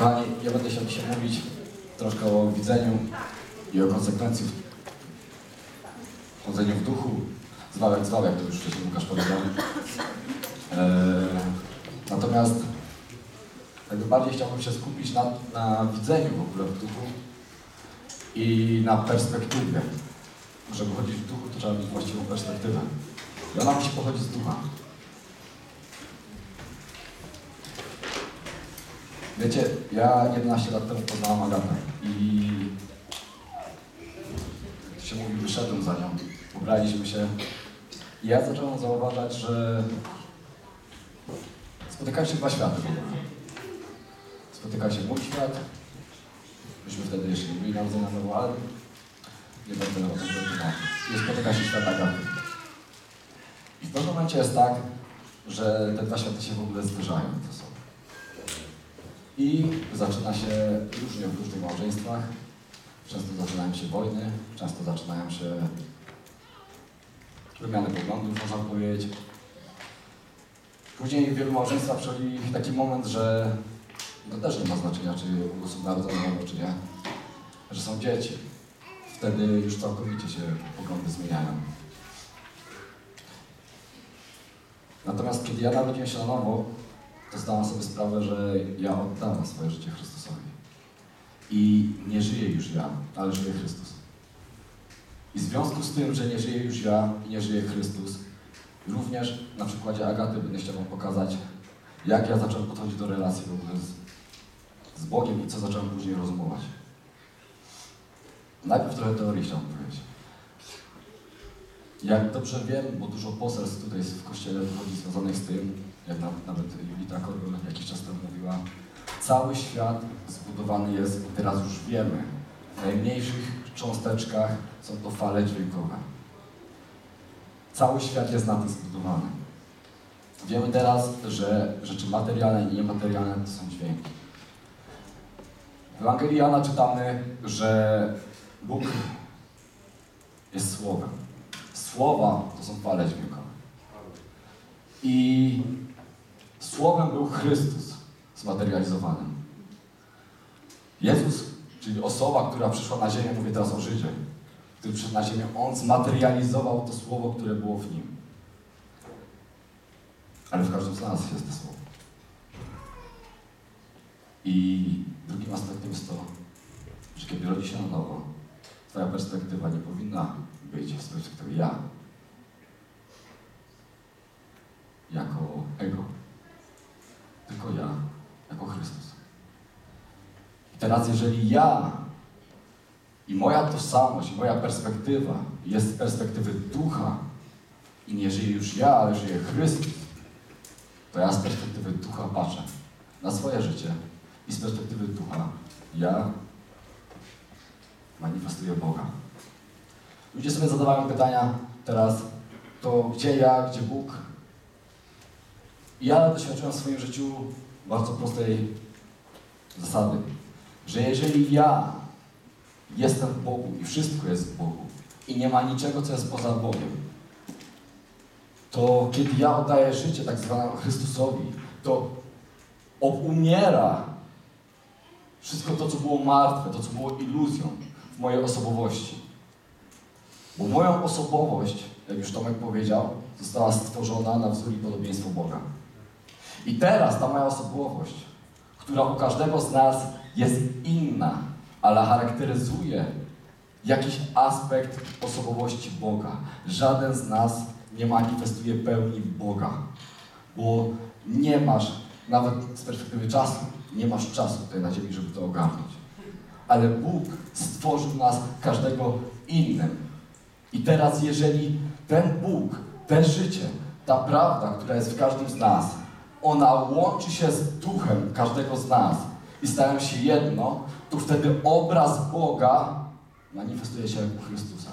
Kochani, ja będę chciał dzisiaj mówić troszkę o widzeniu i o konsekwencji w chodzeniu w duchu. Zwał jak zwał, jak to już wcześniej Łukasz powiedział. Eee, natomiast jakby bardziej chciałbym się skupić na, na widzeniu w ogóle w duchu i na perspektywie. Żeby chodzić w duchu, to trzeba mieć właściwą perspektywę. I ona musi pochodzić z ducha. Wiecie, ja 11 lat temu poznałam Agatę i się mówi, wyszedłem za nią, ubraliśmy się i ja zacząłem zauważać, że spotykają się dwa światy. Spotyka się mój świat, myśmy wtedy jeszcze nie byli narodzeni na nowo, ale nie będę o tym mówił. I spotyka się świat Agaty. I w pewnym momencie jest tak, że te dwa światy się w ogóle zderzają. I zaczyna się różnie w różnych małżeństwach. Często zaczynają się wojny, często zaczynają się wymiany poglądów, można powiedzieć. Później w wielu małżeństwach przychodzi taki moment, że to też nie ma znaczenia, czy osób narodzonych, czy nie, że są dzieci. Wtedy już całkowicie się poglądy zmieniają. Natomiast kiedy ja narodziłem się na nowo, to zdałam sobie sprawę, że ja oddałam swoje życie Chrystusowi. I nie żyję już ja, ale żyje Chrystus. I w związku z tym, że nie żyję już ja i nie żyje Chrystus, również na przykładzie Agaty będę chciał Wam pokazać, jak ja zacząłem podchodzić do relacji w ogóle z, z Bogiem i co zacząłem później rozumować. Najpierw trochę teorii chciałem powiedzieć. Jak dobrze wiem, bo dużo poselstw tutaj w Kościele wychodzi związanych z tym, jak nawet Julita Korwel jakiś czas temu mówiła, cały świat zbudowany jest, teraz już wiemy, w najmniejszych cząsteczkach są to fale dźwiękowe. Cały świat jest na tym zbudowany. Wiemy teraz, że rzeczy materialne i niematerialne to są dźwięki. W Ewangelii Jana czytamy, że Bóg jest Słowem. Słowa to są fale dźwiękowe. I Słowem był Chrystus zmaterializowany. Jezus, czyli osoba, która przyszła na ziemię, mówię teraz o Żydzie, który przyszedł na ziemię, On zmaterializował to Słowo, które było w Nim. Ale w każdym z nas jest to Słowo. I drugim aspektem jest to, że kiedy rodzi się na nowo, Twoja perspektywa nie powinna być z perspektywy ja, jako ego, tylko ja, jako Chrystus. I teraz, jeżeli ja i moja tożsamość, moja perspektywa jest z perspektywy ducha i nie żyję już ja, ale żyje Chrystus, to ja z perspektywy ducha patrzę na swoje życie i z perspektywy ducha ja manifestuję Boga. Ludzie sobie zadawają pytania teraz, to gdzie ja, gdzie Bóg? I ja doświadczyłem w swoim życiu bardzo prostej zasady, że jeżeli ja jestem w Bogu i wszystko jest w Bogu i nie ma niczego, co jest poza Bogiem, to kiedy ja oddaję życie tak zwanemu Chrystusowi, to umiera wszystko to, co było martwe, to, co było iluzją w mojej osobowości. Bo moją osobowość, jak już Tomek powiedział, została stworzona na wzór i podobieństwo Boga. I teraz ta moja osobowość, która u każdego z nas jest inna, ale charakteryzuje jakiś aspekt osobowości Boga. Żaden z nas nie manifestuje pełni Boga, bo nie masz, nawet z perspektywy czasu, nie masz czasu tutaj na ziemi, żeby to ogarnąć. Ale Bóg stworzył nas każdego innym. I teraz, jeżeli ten Bóg, te życie, ta prawda, która jest w każdym z nas, ona łączy się z duchem każdego z nas i stają się jedno, to wtedy obraz Boga manifestuje się jak u Chrystusa.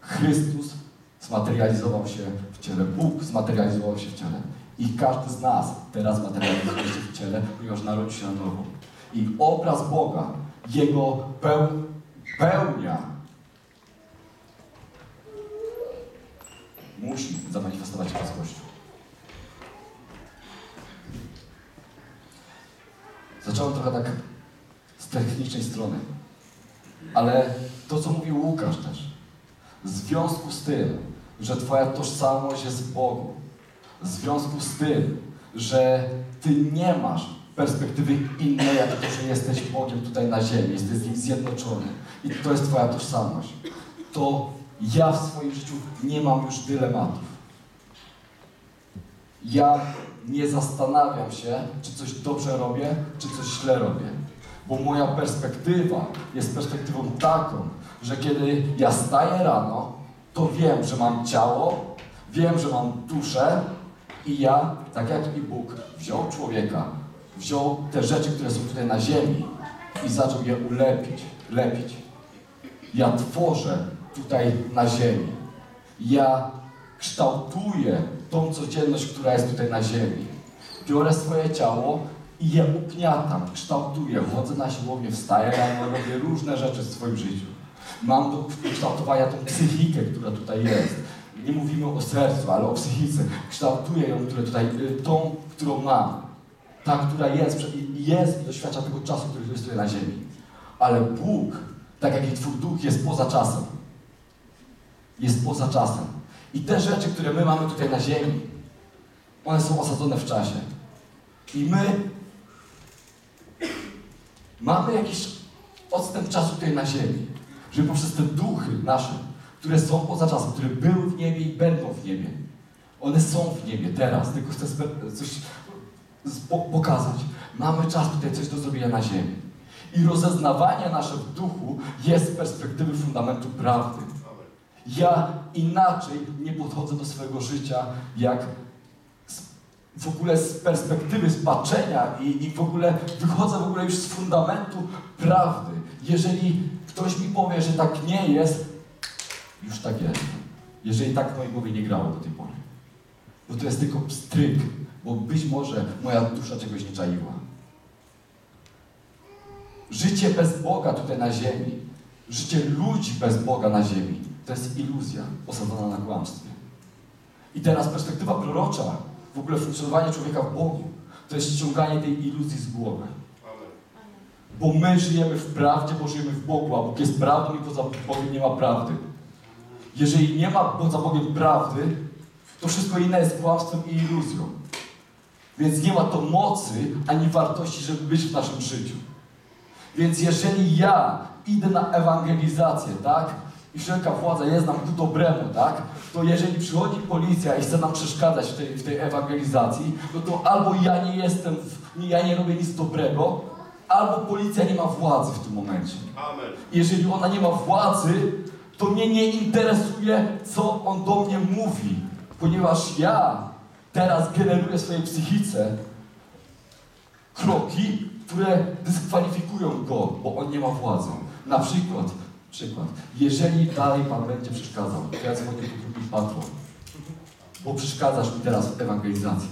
Chrystus zmaterializował się w ciele, Bóg zmaterializował się w ciele. I każdy z nas teraz materializuje się w ciele, ponieważ narodził się na nowo. I obraz Boga, Jego peł, pełnia musi zamanifestować się przez Kościół. Zacząłem trochę tak z technicznej strony. Ale to, co mówił Łukasz też, w związku z tym, że Twoja tożsamość jest w Bogu, w związku z tym, że Ty nie masz perspektywy innej, jak to, że jesteś Bogiem tutaj na ziemi, jesteś z Nim zjednoczony i to jest Twoja tożsamość, to ja w swoim życiu nie mam już dylematów. Ja nie zastanawiam się, czy coś dobrze robię, czy coś źle robię. Bo moja perspektywa jest perspektywą taką, że kiedy ja staję rano, to wiem, że mam ciało, wiem, że mam duszę i ja, tak jak i Bóg, wziął człowieka, wziął te rzeczy, które są tutaj na ziemi i zaczął je ulepić, lepić. Ja tworzę tutaj na ziemi. Ja kształtuję tą codzienność, która jest tutaj na ziemi. Biorę swoje ciało i je ugniatam, kształtuję. Chodzę na siłownię, wstaję rano, robię różne rzeczy w swoim życiu. Mam do kształtowania tą psychikę, która tutaj jest. Nie mówimy o sercu, ale o psychice. Kształtuję ją, które tutaj, y, tą, którą mam. Ta, która jest, jest i doświadcza tego czasu, który jest tutaj na ziemi. Ale Bóg, tak jak i Twój duch, jest poza czasem. Jest poza czasem. I te rzeczy, które my mamy tutaj na ziemi, one są osadzone w czasie. I my mamy jakiś odstęp czasu tutaj na ziemi, żeby poprzez te duchy nasze, które są poza czasem, które były w niebie i będą w niebie, one są w niebie teraz, tylko chcę coś pokazać. Mamy czas tutaj coś do zrobienia na ziemi. I rozeznawanie nasze w duchu jest z perspektywy fundamentu prawdy. Ja inaczej nie podchodzę do swojego życia, jak w ogóle z perspektywy spaczenia i, i w ogóle wychodzę w ogóle już z fundamentu prawdy. Jeżeli ktoś mi powie, że tak nie jest, już tak jest. Jeżeli tak w mojej głowie nie grało do tej pory. Bo to jest tylko stryk, bo być może moja dusza czegoś nie czaiła. Życie bez Boga tutaj na ziemi, życie ludzi bez Boga na ziemi, to jest iluzja osadzona na kłamstwie. I teraz perspektywa prorocza, w ogóle funkcjonowanie człowieka w Bogu, to jest ściąganie tej iluzji z głowy. Bo my żyjemy w prawdzie, bo żyjemy w Bogu, a Bóg jest prawdą i poza Bogiem nie ma prawdy. Jeżeli nie ma poza Bogiem prawdy, to wszystko inne jest kłamstwem i iluzją. Więc nie ma to mocy ani wartości, żeby być w naszym życiu. Więc jeżeli ja idę na ewangelizację, tak? I wszelka władza jest nam ku dobremu, tak? To jeżeli przychodzi policja i chce nam przeszkadzać w tej, w tej ewangelizacji, no to albo ja nie jestem, w, ja nie robię nic dobrego, albo policja nie ma władzy w tym momencie. Amen. Jeżeli ona nie ma władzy, to mnie nie interesuje, co on do mnie mówi, ponieważ ja teraz generuję w swojej psychice kroki, które dyskwalifikują go, bo on nie ma władzy. Na przykład, przykład, jeżeli dalej Pan będzie przeszkadzał, to ja dzwonię do drugi patron, bo przeszkadzasz mi teraz w ewangelizacji.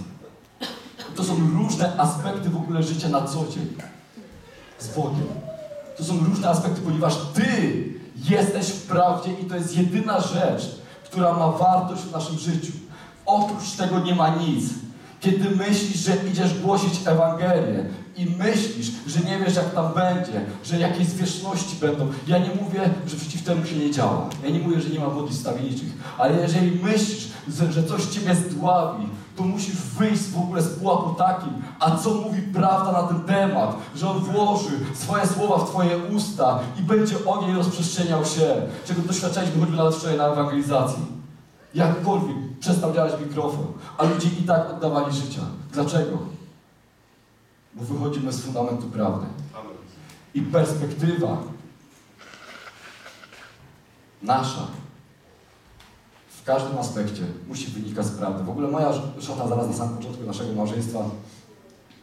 To są różne aspekty w ogóle życia na co dzień z Bogiem. To są różne aspekty, ponieważ Ty jesteś w prawdzie i to jest jedyna rzecz, która ma wartość w naszym życiu. Oprócz tego nie ma nic. Kiedy myślisz, że idziesz głosić Ewangelię i myślisz, że nie wiesz jak tam będzie, że jakieś zwierzchności będą. Ja nie mówię, że przeciw temu się nie działa. Ja nie mówię, że nie ma modli stawienniczych. Ale jeżeli myślisz, że- coś Ciebie zdławi, to musisz wyjść w ogóle z pułapu takim, a co mówi prawda na ten temat, że On włoży swoje słowa w Twoje usta i będzie ogień rozprzestrzeniał się, czego doświadczaliśmy choćby nawet wczoraj na ewangelizacji. Jakkolwiek przestał działać mikrofon, a ludzie i tak oddawali życia. Dlaczego? Bo wychodzimy z fundamentu prawdy. I perspektywa nasza w każdym aspekcie musi wynikać z prawdy. W ogóle moja żona zaraz na samym początku naszego małżeństwa,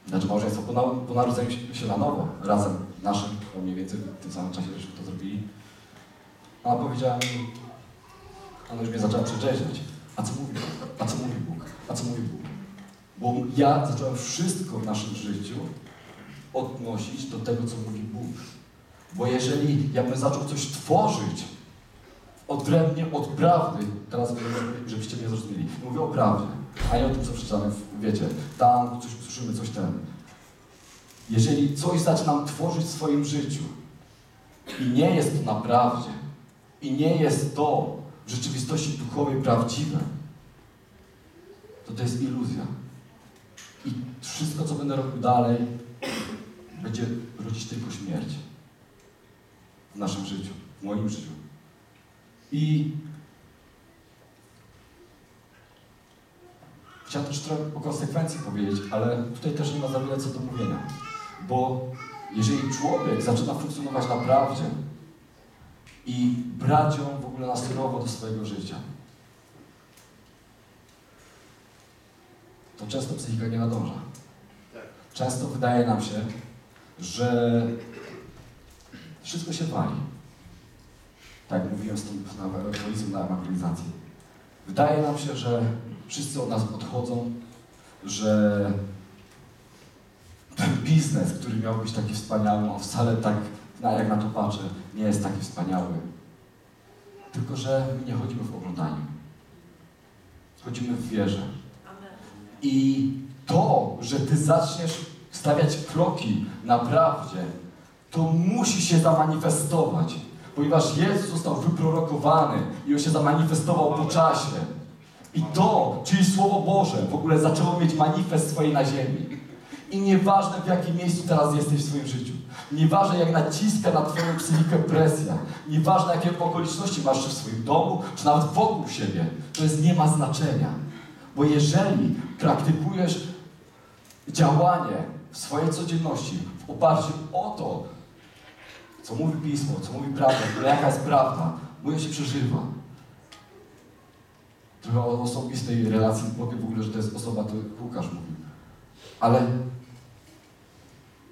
znaczy małżeństwa po, na, po narodzeniu się- na nowo, razem naszym, mniej więcej w tym samym czasie żeśmy to zrobili, ona powiedziała mi, ona już mnie zaczęła przedrzeźniać. A co mówi Bóg? A co mówi Bóg? A co mówi Bóg? Bo ja zacząłem wszystko w naszym życiu odnosić do tego, co mówi Bóg. Bo jeżeli ja bym zaczął coś tworzyć odrębnie od prawdy, teraz żebyście mnie zrozumieli, mówię o prawdzie, a nie o tym, co przeczytamy, wiecie, tam coś usłyszymy, coś ten. jeżeli coś zaczynam tworzyć w swoim życiu i nie jest to naprawdę, i nie jest to w rzeczywistości duchowej prawdziwe, to to jest iluzja. I wszystko, co będę robił dalej, będzie rodzić tylko śmierć w naszym życiu, w moim życiu. I chciałem też trochę o konsekwencji powiedzieć, ale tutaj też nie ma za wiele co do mówienia. Bo jeżeli człowiek zaczyna funkcjonować na prawdzie i brać ją w ogóle na surowo do swojego życia, to często psychika nie nadąża. Często wydaje nam się, że wszystko się wali. Tak mówiłem z tym na policją na ewangelizacji. Wydaje nam się, że wszyscy od nas odchodzą, że ten biznes, który miał być taki wspaniały, on wcale tak, jak na to patrzę, nie jest taki wspaniały. Tylko, że my nie chodzimy w oglądaniu. Chodzimy w wierze. I to, że Ty zaczniesz stawiać kroki na prawdzie, to musi się zamanifestować. Ponieważ Jezus został wyprorokowany i on się zamanifestował po czasie. I to, czyli Słowo Boże, w ogóle zaczęło mieć manifest swojej na ziemi. I nieważne w jakim miejscu teraz jesteś w swoim życiu, nieważne jak naciska na Twoją psychikę presja, nieważne jakie okoliczności masz w swoim domu, czy nawet wokół siebie, to jest nie ma znaczenia. Bo jeżeli praktykujesz działanie w swojej codzienności w oparciu o to, co mówi Pismo, co mówi prawda, jaka jest prawda, bo się przeżywa. Trochę o osobistej relacji z Bogiem w ogóle, że to jest osoba, to Łukasz mówił. Ale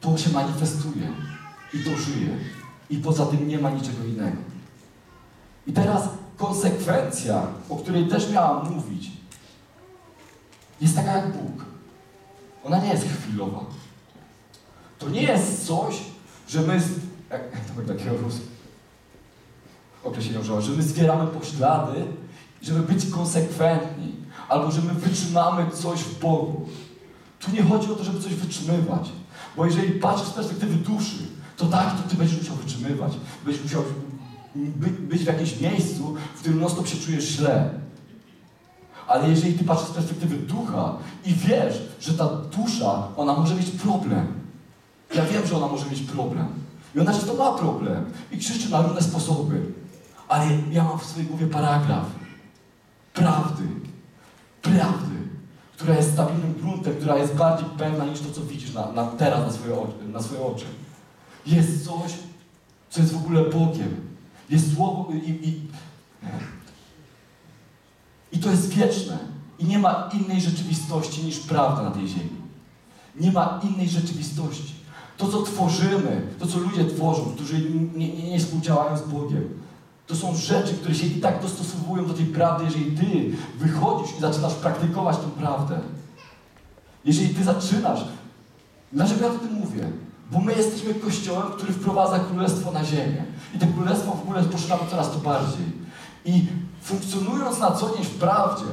to się manifestuje i to żyje. I poza tym nie ma niczego innego. I teraz konsekwencja, o której też miałam mówić, jest taka jak Bóg. Ona nie jest chwilowa. To nie jest coś, że my, jak to będzie takiego określenia użyła, że my zbieramy poślady, żeby być konsekwentni, albo że my wytrzymamy coś w Bogu. Tu nie chodzi o to, żeby coś wytrzymywać. Bo jeżeli patrzysz z perspektywy duszy, to tak, to ty będziesz musiał wytrzymywać. Będziesz musiał by, być w jakimś miejscu, w którym non się czujesz źle. Ale jeżeli ty patrzysz z perspektywy ducha i wiesz, że ta dusza, ona może mieć problem. Ja wiem, że ona może mieć problem. I ona często ma problem. I krzyczy na różne sposoby. Ale ja mam w swojej głowie paragraf. Prawdy. Prawdy. Która jest stabilnym gruntem, która jest bardziej pewna niż to, co widzisz na, na teraz na swoje, oczy, na swoje oczy. Jest coś, co jest w ogóle Bogiem. Jest słowo i, i i to jest wieczne. I nie ma innej rzeczywistości niż prawda na tej ziemi. Nie ma innej rzeczywistości. To, co tworzymy, to, co ludzie tworzą, którzy nie, nie, nie współdziałają z Bogiem, to są rzeczy, które się i tak dostosowują do tej prawdy, jeżeli ty wychodzisz i zaczynasz praktykować tę prawdę. Jeżeli ty zaczynasz. Dlaczego ja o tym mówię? Bo my jesteśmy kościołem, który wprowadza królestwo na ziemię. I to królestwo w ogóle poszerzamy coraz to bardziej. I funkcjonując na co dzień w prawdzie,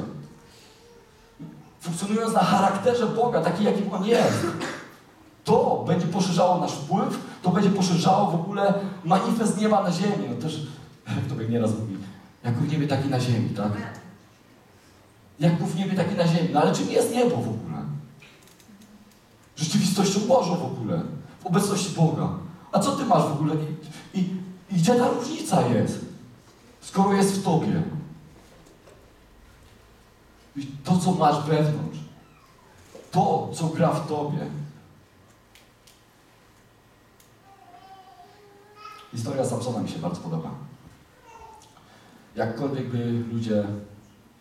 funkcjonując na charakterze Boga, taki jakim On jest, to będzie poszerzało nasz wpływ, to będzie poszerzało w ogóle manifest nieba na ziemi. No też, jak to by nieraz mówi, jak w niebie, taki na ziemi, tak? Jak w niebie, taki na ziemi. No ale czym jest niebo w ogóle? Rzeczywistością Bożą w ogóle. W obecności Boga. A co ty masz w ogóle? I, i, i gdzie ta różnica jest? Skoro jest w Tobie. I to, co masz wewnątrz, to, co gra w Tobie. Historia Samsona mi się bardzo podoba. Jakkolwiek by ludzie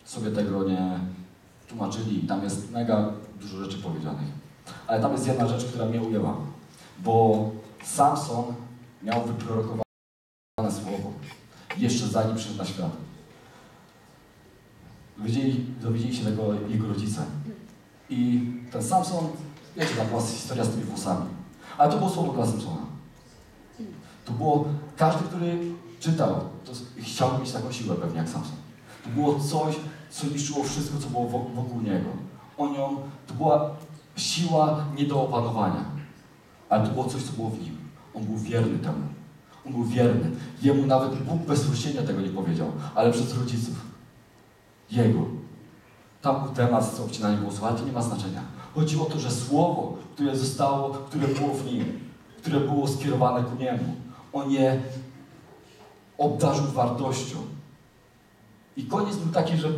sobie tego nie tłumaczyli, tam jest mega dużo rzeczy powiedzianych. Ale tam jest jedna rzecz, która mnie ujęła. Bo Samson miał wyprorokowane słowo jeszcze zanim przyszedł na świat. Dowiedzieli, dowiedzieli się tego jego rodzice. I ten Samson, wiecie, tam była historia z tymi włosami. Ale to było słowo dla Samsona. To było, każdy, który czytał, to chciał mieć taką siłę pewnie jak Samson. To było coś, co niszczyło wszystko, co było wokół niego. O nią, to była siła nie do opanowania. Ale to było coś, co było w nim. On był wierny temu. On był wierny. Jemu nawet Bóg bezpośrednio tego nie powiedział, ale przez rodziców. Jego. Tam był temat z obcinaniem włosów, ale to nie ma znaczenia. Chodzi o to, że słowo, które zostało, które było w nim, które było skierowane ku niemu, on je obdarzył wartością. I koniec był taki, że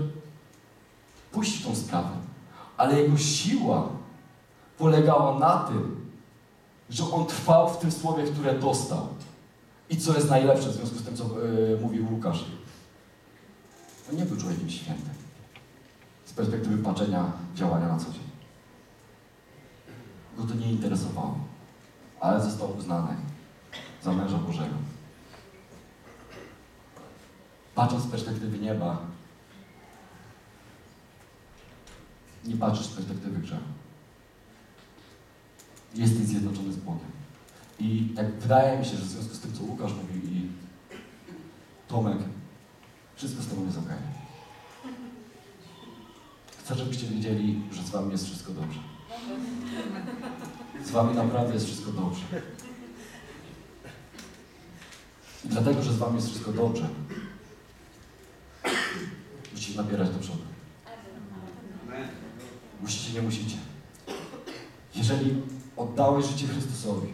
puści tą sprawę. Ale jego siła polegała na tym, że on trwał w tym słowie, które dostał. I co jest najlepsze w związku z tym, co yy, mówił Łukasz. On nie był człowiekiem świętym. Z perspektywy patrzenia działania na co dzień. Go to nie interesowało. Ale został uznany za męża Bożego. Patrząc z perspektywy nieba, nie patrzysz z perspektywy grzechu. Jesteś zjednoczony z Bogiem. I tak wydaje mi się, że w związku z tym, co Łukasz mówił i Tomek, wszystko z tobą jest ok. Chcę, żebyście wiedzieli, że z wami jest wszystko dobrze. Z wami naprawdę jest wszystko dobrze. I dlatego, że z wami jest wszystko dobrze, nabierać do przodu. Musicie, nie musicie. Jeżeli oddałeś życie Chrystusowi,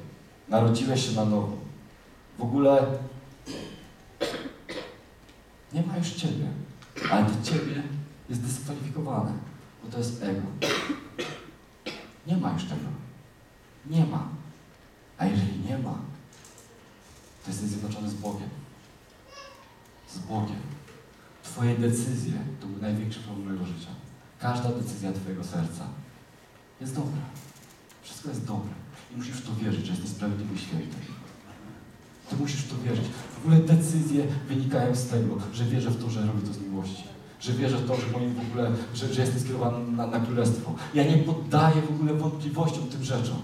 narodziłeś się na nowo, w ogóle nie ma już Ciebie, ale to Ciebie jest dyskwalifikowane, bo to jest ego. Nie ma już tego. Nie ma. A jeżeli nie ma, to jesteś zjednoczony z Bogiem. Z Bogiem. Twoje decyzje to był największy problem mojego życia. Każda decyzja Twojego serca jest dobra. Wszystko jest dobre. I musisz w to wierzyć, że jesteś sprawiedliwy i święty. Ty musisz w to wierzyć. W ogóle decyzje wynikają z tego, że wierzę w to, że robię to z miłości. Że wierzę w to, że moim w ogóle, że, że jestem skierowany na, na królestwo. Ja nie poddaję w ogóle wątpliwościom tym rzeczom.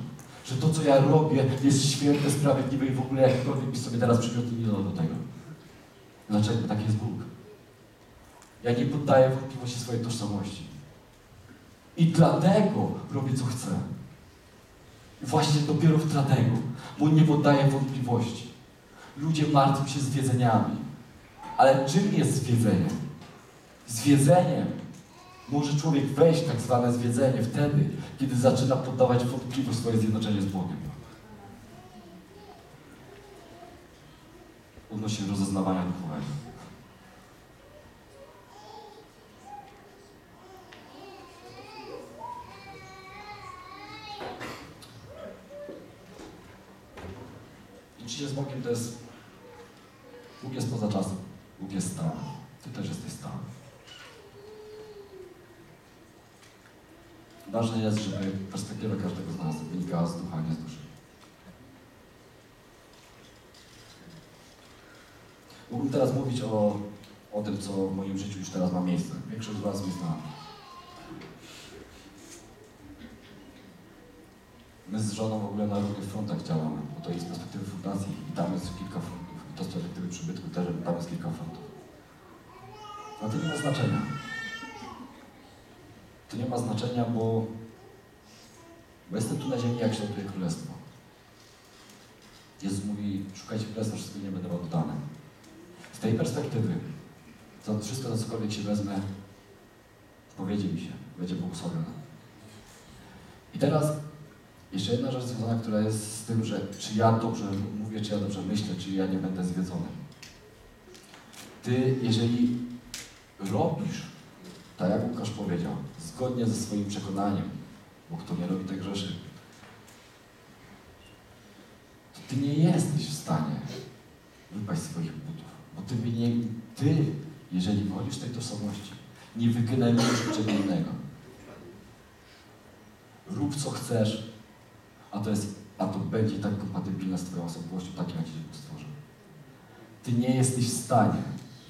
Że to, co ja robię, jest święte, sprawiedliwe i w ogóle jakkolwiek byś sobie teraz przymiotnie nie do tego. Dlaczego? Taki jest Bóg. Ja nie poddaję wątpliwości swojej tożsamości. I dlatego robię, co chcę. Właśnie dopiero dlatego, bo nie poddaję wątpliwości. Ludzie martwią się zwiedzeniami. Ale czym jest zwiedzenie? Zwiedzeniem może człowiek wejść tak zwane zwiedzenie wtedy, kiedy zaczyna poddawać wątpliwość swoje zjednoczenie z Bogiem. Odnośnie rozeznawania duchowego. Liczycie z Bogiem to jest... Bóg jest poza czasem. Ty też jesteś stały. Ważne jest, żeby perspektywa każdego z nas wynikała z ducha, nie z duszy. Mógłbym teraz mówić o, o tym, co w moim życiu już teraz ma miejsce. Większość z Was mnie zna. My z żoną w ogóle na różnych frontach działamy, bo to jest z perspektywy fundacji i tam jest kilka frontów. I to z perspektywy przybytku też, tam jest kilka frontów. Ale to nie ma znaczenia. To nie ma znaczenia, bo, bo jestem tu na ziemi, jak kształtuje królestwo. Jezus mówi, szukajcie królestwa, wszystko nie będę wam dodane. Z tej perspektywy, to wszystko, za cokolwiek się wezmę, powiedzie mi się, będzie błogosławione. I teraz jeszcze jedna rzecz związana, która jest z tym, że czy ja dobrze mówię, czy ja dobrze myślę, czy ja nie będę zwiedzony. Ty, jeżeli robisz, tak jak Łukasz powiedział, zgodnie ze swoim przekonaniem, bo kto nie robi, tak grzeszy, to ty nie jesteś w stanie wypaść swoich butów, bo ty, nie, ty jeżeli wychodzisz z tej tożsamości, nie wygenerujesz niczego innego. Rób co chcesz, a to jest, a to będzie tak kompatybilne z Twoją osobowością, takim jak Cię stworzył. Ty nie jesteś w stanie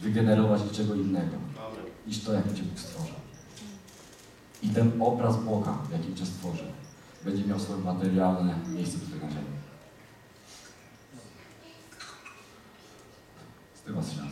wygenerować niczego innego niż to, jak Cię Bóg stworzył. I ten obraz Boga, jakim Cię stworzył, będzie miał swoje materialne miejsce tutaj na ziemi. Z tym was się